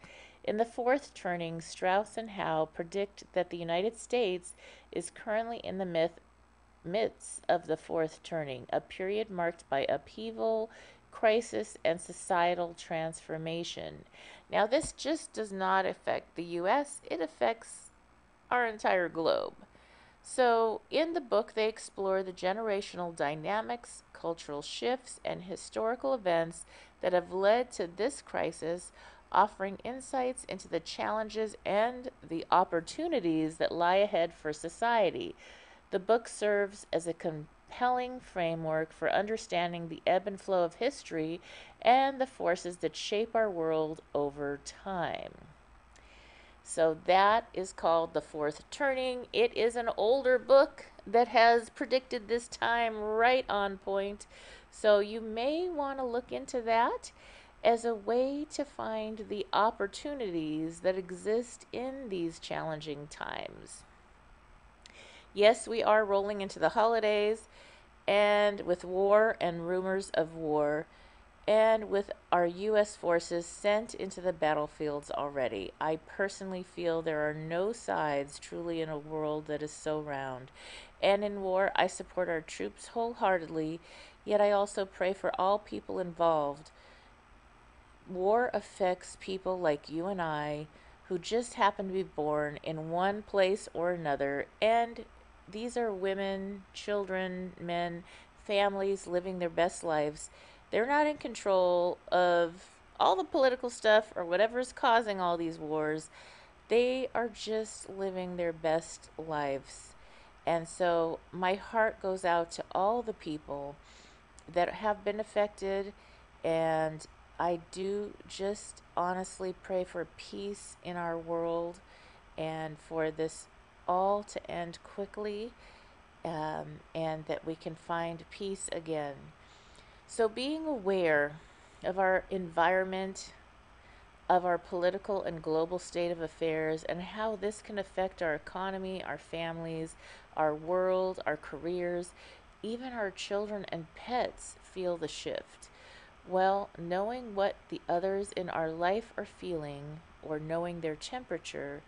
In the fourth turning, Strauss and Howe predict that the United States is currently in the myth, midst of the fourth turning, a period marked by upheaval, crisis, and societal transformation. Now, this just does not affect the U.S., it affects our entire globe. So, in the book, they explore the generational dynamics, cultural shifts, and historical events that have led to this crisis offering insights into the challenges and the opportunities that lie ahead for society. The book serves as a compelling framework for understanding the ebb and flow of history and the forces that shape our world over time. So that is called The Fourth Turning. It is an older book that has predicted this time right on point. So you may want to look into that as a way to find the opportunities that exist in these challenging times. Yes, we are rolling into the holidays, and with war and rumors of war, and with our U.S. forces sent into the battlefields already, I personally feel there are no sides truly in a world that is so round. And in war, I support our troops wholeheartedly, yet I also pray for all people involved war affects people like you and I who just happen to be born in one place or another. And these are women, children, men, families living their best lives. They're not in control of all the political stuff or whatever is causing all these wars. They are just living their best lives. And so my heart goes out to all the people that have been affected and I do just honestly pray for peace in our world and for this all to end quickly um, and that we can find peace again. So, being aware of our environment, of our political and global state of affairs, and how this can affect our economy, our families, our world, our careers, even our children and pets feel the shift. Well, knowing what the others in our life are feeling, or knowing their temperature,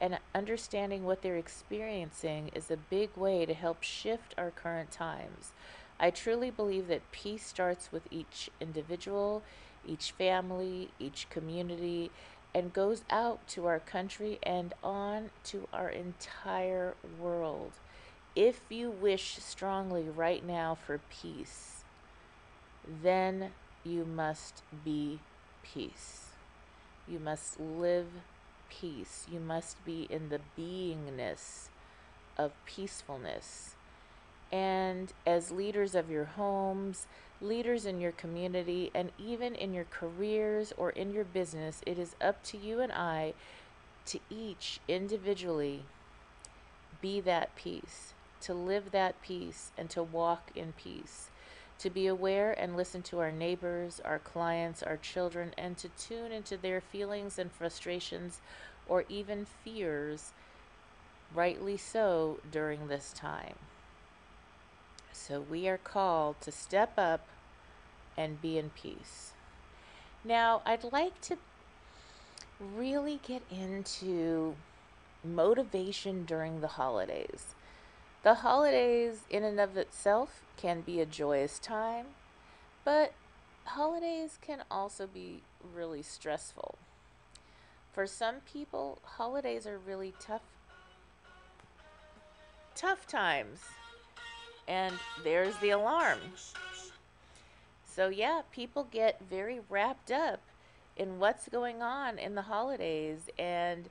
and understanding what they're experiencing is a big way to help shift our current times. I truly believe that peace starts with each individual, each family, each community, and goes out to our country and on to our entire world. If you wish strongly right now for peace, then you must be peace. You must live peace. You must be in the beingness of peacefulness. And as leaders of your homes, leaders in your community, and even in your careers or in your business, it is up to you and I to each individually be that peace, to live that peace, and to walk in peace to be aware and listen to our neighbors, our clients, our children, and to tune into their feelings and frustrations or even fears, rightly so, during this time. So we are called to step up and be in peace. Now, I'd like to really get into motivation during the holidays. The holidays, in and of itself, can be a joyous time, but holidays can also be really stressful. For some people, holidays are really tough tough times. And there's the alarm. So yeah, people get very wrapped up in what's going on in the holidays and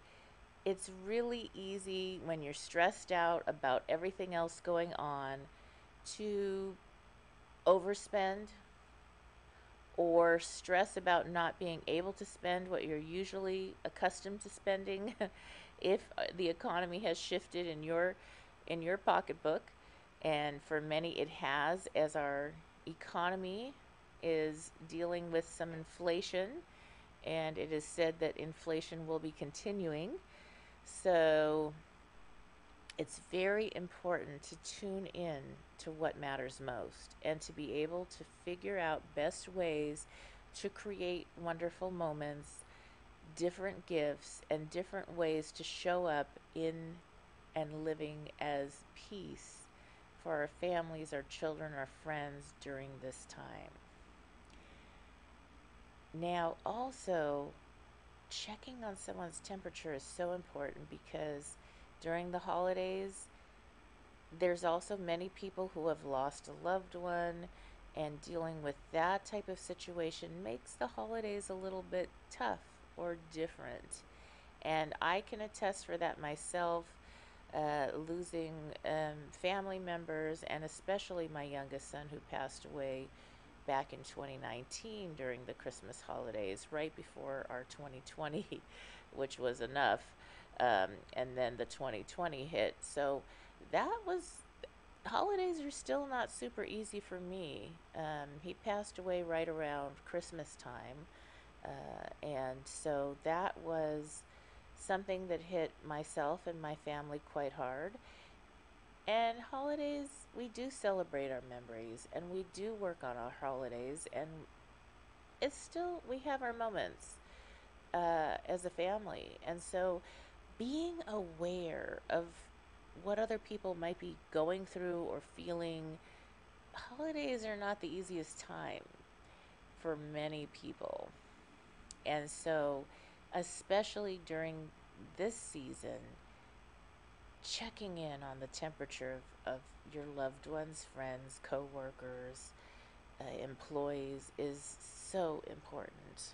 it's really easy when you're stressed out about everything else going on to overspend or stress about not being able to spend what you're usually accustomed to spending if uh, the economy has shifted in your in your pocketbook. And for many it has as our economy is dealing with some inflation. And it is said that inflation will be continuing so it's very important to tune in to what matters most and to be able to figure out best ways to create wonderful moments different gifts and different ways to show up in and living as peace for our families, our children, our friends during this time. Now, also, checking on someone's temperature is so important because during the holidays, there's also many people who have lost a loved one, and dealing with that type of situation makes the holidays a little bit tough or different. And I can attest for that myself, uh, losing um, family members, and especially my youngest son who passed away back in 2019 during the Christmas holidays, right before our 2020, which was enough. Um, and then the 2020 hit. So that was holidays are still not super easy for me. Um, he passed away right around Christmas time, uh, and so that was something that hit myself and my family quite hard. And holidays, we do celebrate our memories, and we do work on our holidays, and it's still we have our moments uh, as a family, and so being aware of what other people might be going through or feeling. Holidays are not the easiest time for many people. And so, especially during this season, checking in on the temperature of, of your loved ones, friends, coworkers, uh, employees is so important.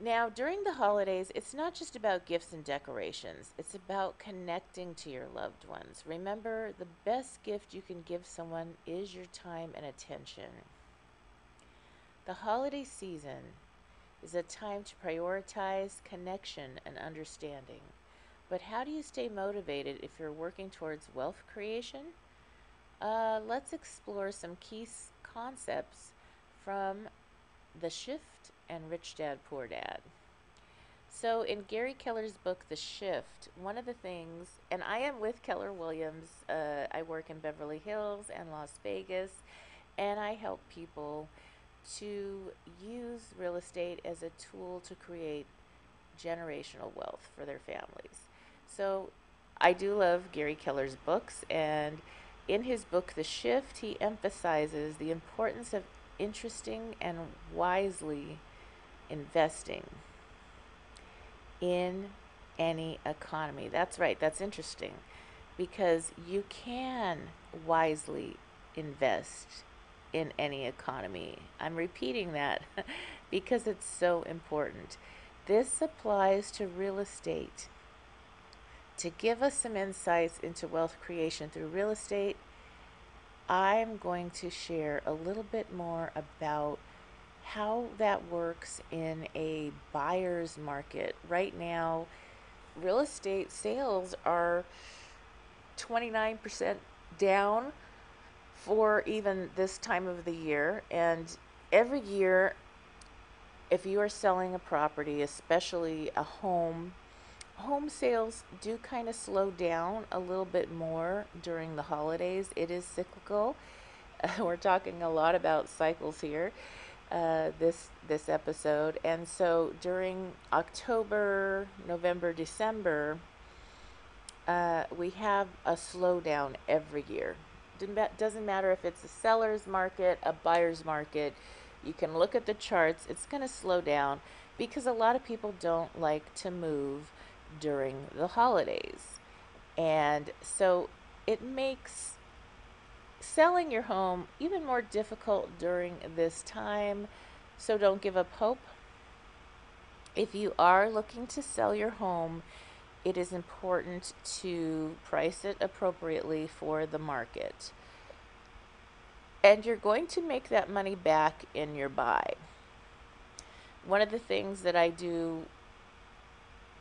Now, during the holidays, it's not just about gifts and decorations, it's about connecting to your loved ones. Remember, the best gift you can give someone is your time and attention. The holiday season is a time to prioritize connection and understanding. But how do you stay motivated if you're working towards wealth creation? Uh, let's explore some key concepts from the shift and Rich Dad Poor Dad. So, in Gary Keller's book, The Shift, one of the things, and I am with Keller Williams, uh, I work in Beverly Hills and Las Vegas, and I help people to use real estate as a tool to create generational wealth for their families. So, I do love Gary Keller's books, and in his book, The Shift, he emphasizes the importance of interesting and wisely investing in any economy. That's right, that's interesting because you can wisely invest in any economy. I'm repeating that because it's so important. This applies to real estate. To give us some insights into wealth creation through real estate, I'm going to share a little bit more about how that works in a buyer's market. Right now, real estate sales are 29% down for even this time of the year. And every year, if you are selling a property, especially a home, home sales do kind of slow down a little bit more during the holidays. It is cyclical. we're talking a lot about cycles here uh, this this episode, and so during October, November, December, uh, we have a slowdown every year. Doesn't matter if it's a seller's market, a buyer's market. You can look at the charts. It's going to slow down because a lot of people don't like to move during the holidays, and so it makes selling your home even more difficult during this time, so don't give up hope. If you are looking to sell your home, it is important to price it appropriately for the market. And you're going to make that money back in your buy. One of the things that I do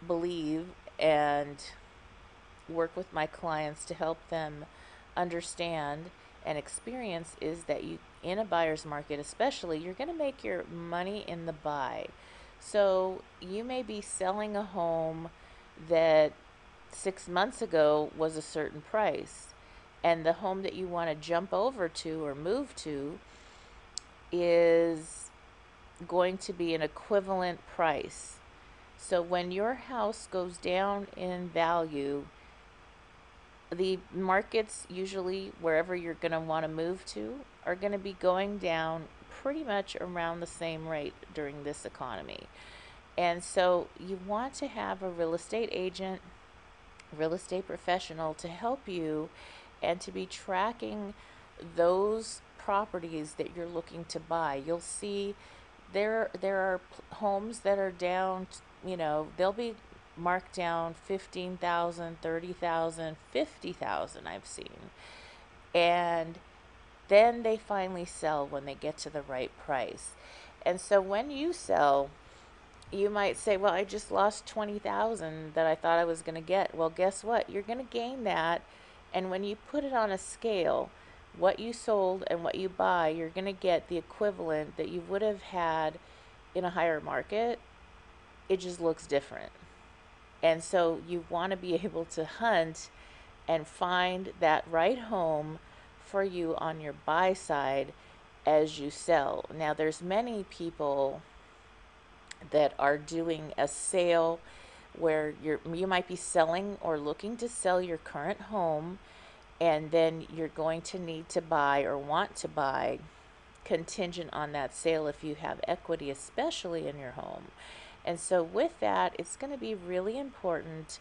believe and work with my clients to help them understand and experience is that you in a buyer's market especially you're going to make your money in the buy. So you may be selling a home that six months ago was a certain price and the home that you want to jump over to or move to is going to be an equivalent price So when your house goes down in value, the markets usually wherever you're going to want to move to are going to be going down pretty much around the same rate during this economy. And so you want to have a real estate agent, real estate professional to help you and to be tracking those properties that you're looking to buy. You'll see there there are homes that are down, you know, they'll be marked down 15,000, 30,000, 50,000 I've seen. And then they finally sell when they get to the right price. And so when you sell, you might say, "Well, I just lost 20,000 that I thought I was going to get." Well, guess what? You're going to gain that. And when you put it on a scale, what you sold and what you buy, you're going to get the equivalent that you would have had in a higher market. It just looks different. And so you want to be able to hunt and find that right home for you on your buy side as you sell. Now there's many people that are doing a sale where you're you might be selling or looking to sell your current home and then you're going to need to buy or want to buy contingent on that sale if you have equity especially in your home. And so, with that, it's going to be really important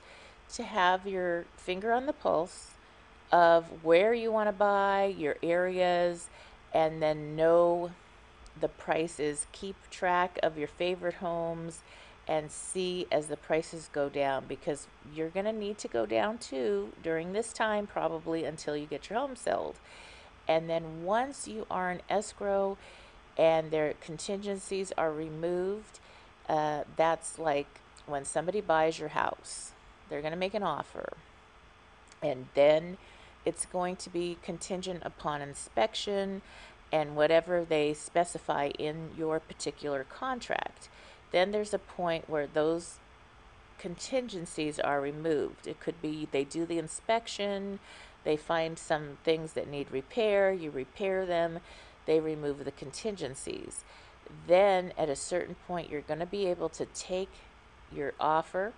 to have your finger on the pulse of where you want to buy, your areas, and then know the prices. Keep track of your favorite homes and see as the prices go down because you're going to need to go down too during this time, probably until you get your home sold. And then once you are in escrow and their contingencies are removed, uh, that's like when somebody buys your house, they're going to make an offer. And then it's going to be contingent upon inspection and whatever they specify in your particular contract. Then there's a point where those contingencies are removed. It could be they do the inspection, they find some things that need repair, you repair them, they remove the contingencies then at a certain point, you're going to be able to take your offer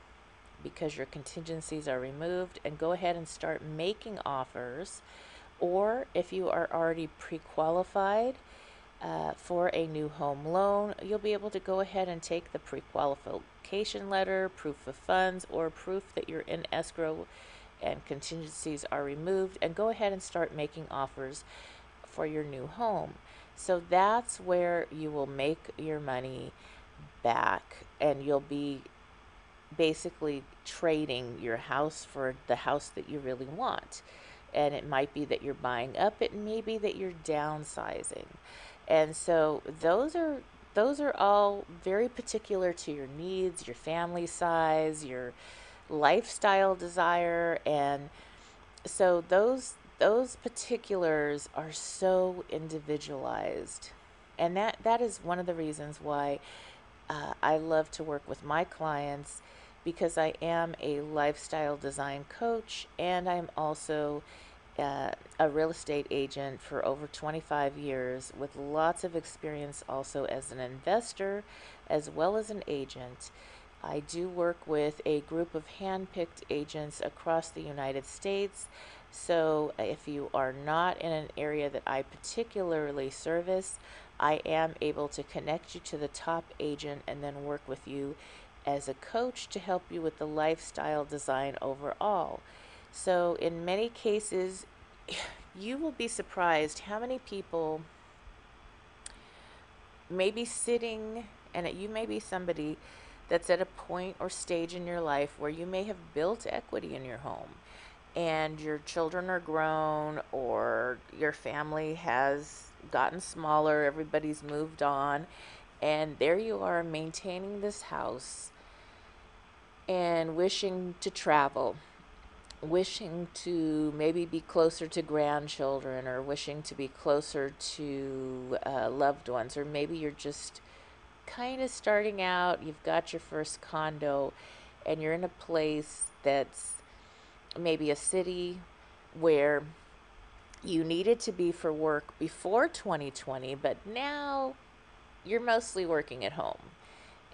because your contingencies are removed and go ahead and start making offers. Or if you are already pre qualified uh, for a new home loan, you'll be able to go ahead and take the pre qualification letter, proof of funds, or proof that you're in escrow and contingencies are removed, and go ahead and start making offers for your new home. So that's where you will make your money back and you'll be basically trading your house for the house that you really want. And it might be that you're buying up, it may be that you're downsizing. And so those are those are all very particular to your needs, your family size, your lifestyle desire and so those those particulars are so individualized. And that, that is one of the reasons why uh, I love to work with my clients because I am a lifestyle design coach and I'm also uh, a real estate agent for over 25 years with lots of experience also as an investor as well as an agent. I do work with a group of hand picked agents across the United States so uh, if you are not in an area that I particularly service, I am able to connect you to the top agent and then work with you as a coach to help you with the lifestyle design overall. So in many cases, you will be surprised how many people may be sitting and you may be somebody that's at a point or stage in your life where you may have built equity in your home and your children are grown or your family has gotten smaller, everybody's moved on, and there you are maintaining this house and wishing to travel, wishing to maybe be closer to grandchildren or wishing to be closer to uh, loved ones, or maybe you're just kind of starting out, you've got your first condo, and you're in a place that's maybe a city where you needed to be for work before 2020, but now you're mostly working at home.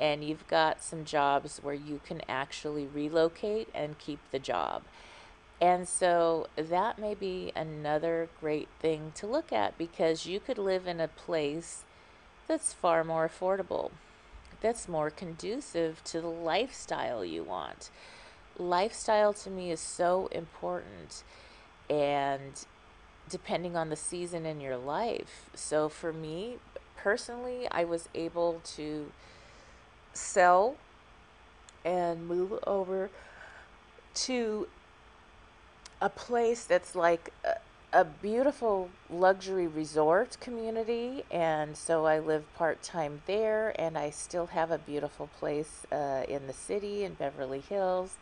and you've got some jobs where you can actually relocate and keep the job. And so that may be another great thing to look at because you could live in a place that's far more affordable, that's more conducive to the lifestyle you want. Lifestyle to me is so important and depending on the season in your life. So for me personally, I was able to sell and move over to a place that's like a, a beautiful luxury resort community. And so I live part time there, and I still have a beautiful place uh, in the city in Beverly Hills.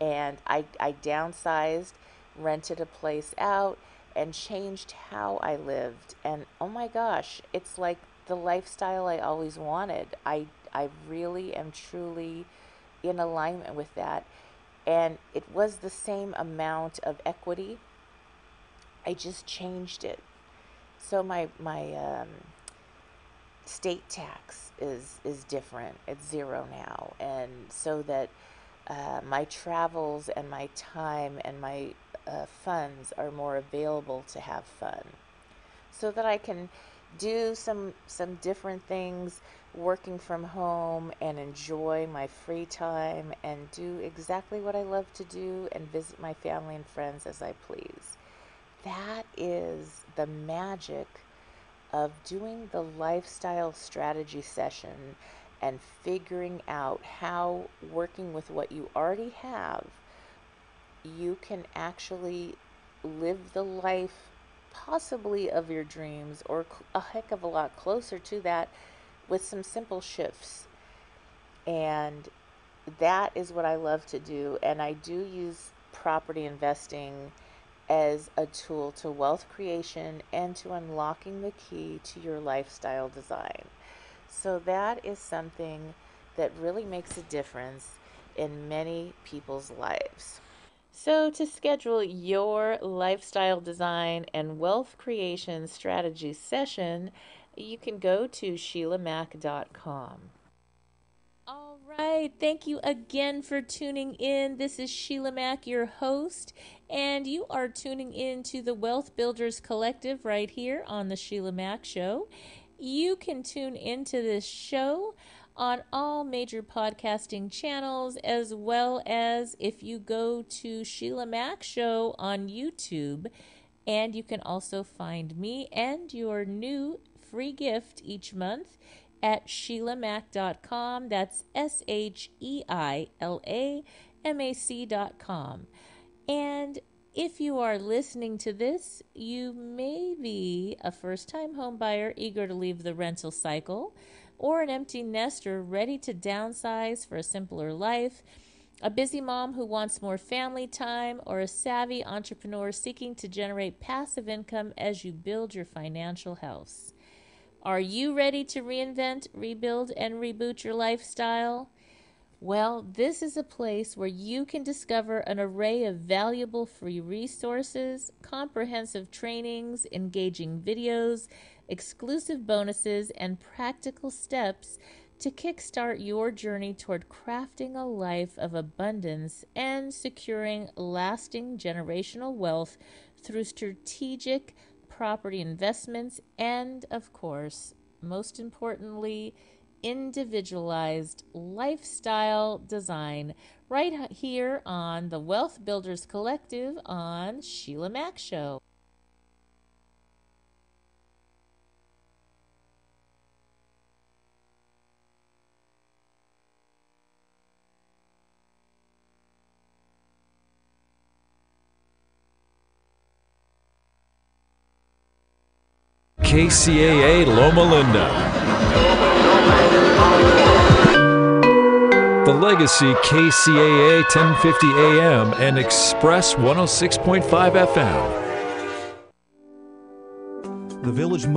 And I, I downsized, rented a place out, and changed how I lived. And oh my gosh, it's like the lifestyle I always wanted. I, I really am truly in alignment with that and it was the same amount of equity. I just changed it. So my my um, state tax is is different. It's zero now, and so that uh, my travels and my time and my uh, funds are more available to have fun, so that I can do some some different things working from home and enjoy my free time and do exactly what I love to do and visit my family and friends as I please. That is the magic of doing the lifestyle strategy session and figuring out how working with what you already have you can actually live the life possibly of your dreams or a heck of a lot closer to that with some simple shifts. And that is what I love to do. And I do use property investing as a tool to wealth creation and to unlocking the key to your lifestyle design. So that is something that really makes a difference in many people's lives. So, to schedule your lifestyle design and wealth creation strategy session, you can go to SheilaMac.com. All right. Thank you again for tuning in. This is Sheila Mac, your host, and you are tuning in to the Wealth Builders Collective right here on the Sheila Mac Show. You can tune into this show on all major podcasting channels, as well as if you go to Sheila Mac Show on YouTube. And you can also find me and your new free gift each month at SheilaMac.com. That's S H E I L A M A C.com. And if you are listening to this, you may be a first time homebuyer eager to leave the rental cycle, or an empty nester ready to downsize for a simpler life, a busy mom who wants more family time, or a savvy entrepreneur seeking to generate passive income as you build your financial house. Are you ready to reinvent, rebuild, and reboot your lifestyle? Well, this is a place where you can discover an array of valuable free resources, comprehensive trainings, engaging videos, exclusive bonuses, and practical steps to kickstart your journey toward crafting a life of abundance and securing lasting generational wealth through strategic property investments, and of course, most importantly, individualized lifestyle design right here on the Wealth Builders Collective on Sheila Mac Show. KCAA Loma Linda. Legacy KCAA 1050 AM and Express 106.5 FM. The Village